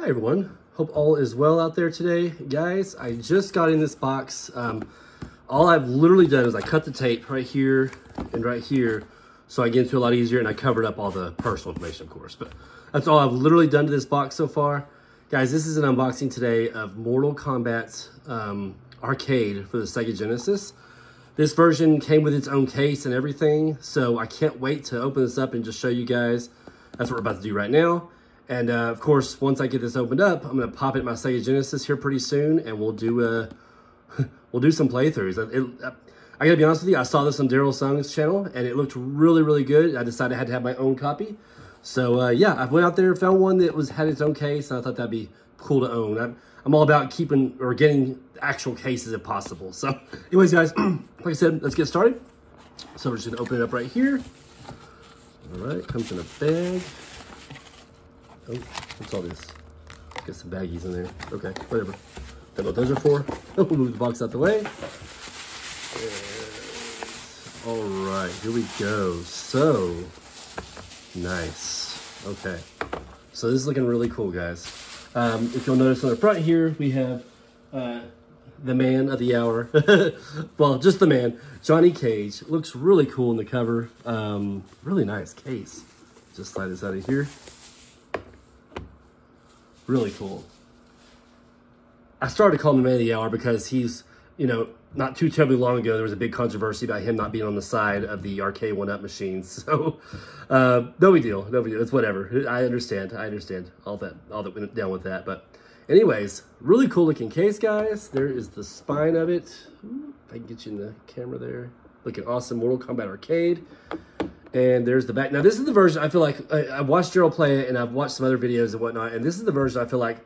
Hi everyone, hope all is well out there today. Guys, I just got in this box. Um, all I've literally done is I cut the tape right here and right here so I get into a lot easier and I covered up all the personal information of course. But that's all I've literally done to this box so far. Guys, this is an unboxing today of Mortal Kombat um, Arcade for the Sega Genesis. This version came with its own case and everything, so I can't wait to open this up and just show you guys. That's what we're about to do right now. And uh, of course, once I get this opened up, I'm gonna pop it in my Sega Genesis here pretty soon, and we'll do uh, we'll do some playthroughs. It, it, I gotta be honest with you, I saw this on Daryl Sung's channel, and it looked really, really good. I decided I had to have my own copy. So uh, yeah, I went out there and found one that was had its own case, and I thought that'd be cool to own. I'm, I'm all about keeping or getting actual cases if possible. So anyways, guys, like I said, let's get started. So we're just gonna open it up right here. All right, comes in a bag. Oh, what's all this? Get some baggies in there. Okay, whatever. Don't know what those are for. we'll move the box out the way. all right, here we go. So, nice. Okay, so this is looking really cool, guys. Um, if you'll notice on the front here, we have uh, the man of the hour. well, just the man, Johnny Cage. Looks really cool in the cover. Um, really nice case. Just slide this out of here. Really cool. I started calling him the man of the hour because he's, you know, not too terribly long ago, there was a big controversy about him not being on the side of the arcade one-up machines. So, uh, no big deal. No big deal. It's whatever. I understand. I understand all that, all that went down with that. But anyways, really cool looking case, guys. There is the spine of it. If I can get you in the camera there. Looking awesome. Mortal Kombat Arcade. And there's the back. Now, this is the version I feel like I, I watched Gerald play it and I've watched some other videos and whatnot. And this is the version I feel like,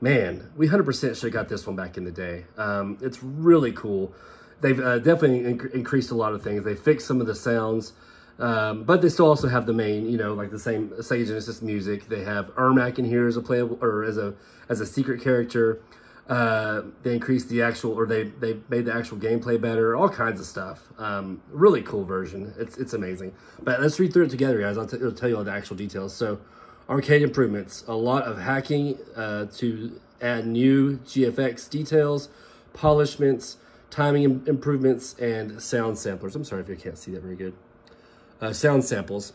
man, we 100% should have got this one back in the day. Um, it's really cool. They've uh, definitely inc increased a lot of things. They fixed some of the sounds. Um, but they still also have the main, you know, like the same Sega Genesis music. They have Ermac in here as a playable or as a as a secret character. Uh, they increased the actual, or they they made the actual gameplay better. All kinds of stuff. Um, really cool version. It's it's amazing. But let's read through it together, guys. I'll, will tell you all the actual details. So, arcade improvements. A lot of hacking uh, to add new GFX details, polishments, timing improvements, and sound samplers. I'm sorry if you can't see that very good. Uh, sound samples.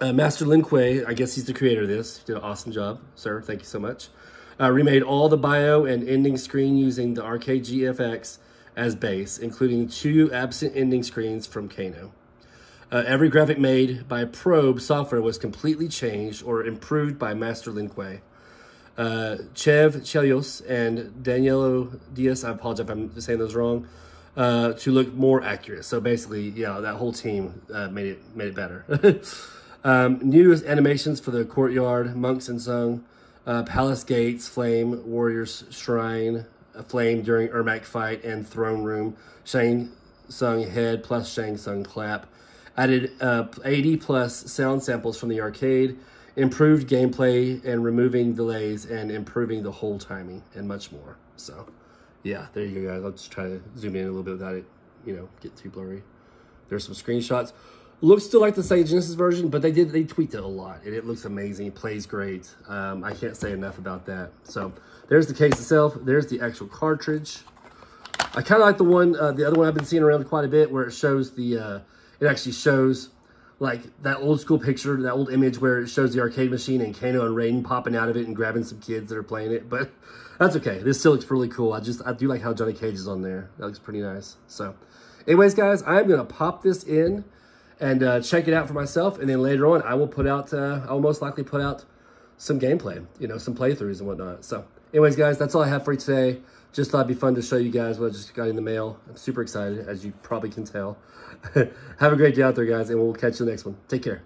Uh, Master Lin Kuei, I guess he's the creator of this. He did an awesome job, sir. Thank you so much. Uh, remade all the bio and ending screen using the Arcade GFX as base, including two absent ending screens from Kano. Uh, every graphic made by Probe software was completely changed or improved by Master Lin Kuei. Uh, Chev Chelios and Danielo Diaz, I apologize if I'm saying those wrong, uh, to look more accurate. So basically, yeah, that whole team uh, made it made it better. um, new animations for the courtyard, monks and sung, uh, Palace Gates, Flame, Warriors Shrine, Flame during Ermac fight, and Throne Room, Shang Tsung Head plus Shang Tsung Clap. Added uh, 80 plus sound samples from the arcade, improved gameplay and removing delays and improving the whole timing and much more. So, yeah, there you go, guys. I'll just try to zoom in a little bit without it, you know, get too blurry. There's some screenshots. Looks still like the Sega Genesis version, but they did they tweaked it a lot, and it looks amazing. It plays great. Um, I can't say enough about that. So there's the case itself. There's the actual cartridge. I kind of like the one, uh, the other one I've been seeing around quite a bit, where it shows the, uh, it actually shows like that old school picture, that old image where it shows the arcade machine and Kano and Raiden popping out of it and grabbing some kids that are playing it. But that's okay. This still looks really cool. I just, I do like how Johnny Cage is on there. That looks pretty nice. So anyways, guys, I'm going to pop this in and uh, check it out for myself. And then later on, I will put out, uh, I'll most likely put out some gameplay, you know, some playthroughs and whatnot. So anyways, guys, that's all I have for you today. Just thought it'd be fun to show you guys what I just got in the mail. I'm super excited, as you probably can tell. have a great day out there, guys, and we'll catch you the next one. Take care.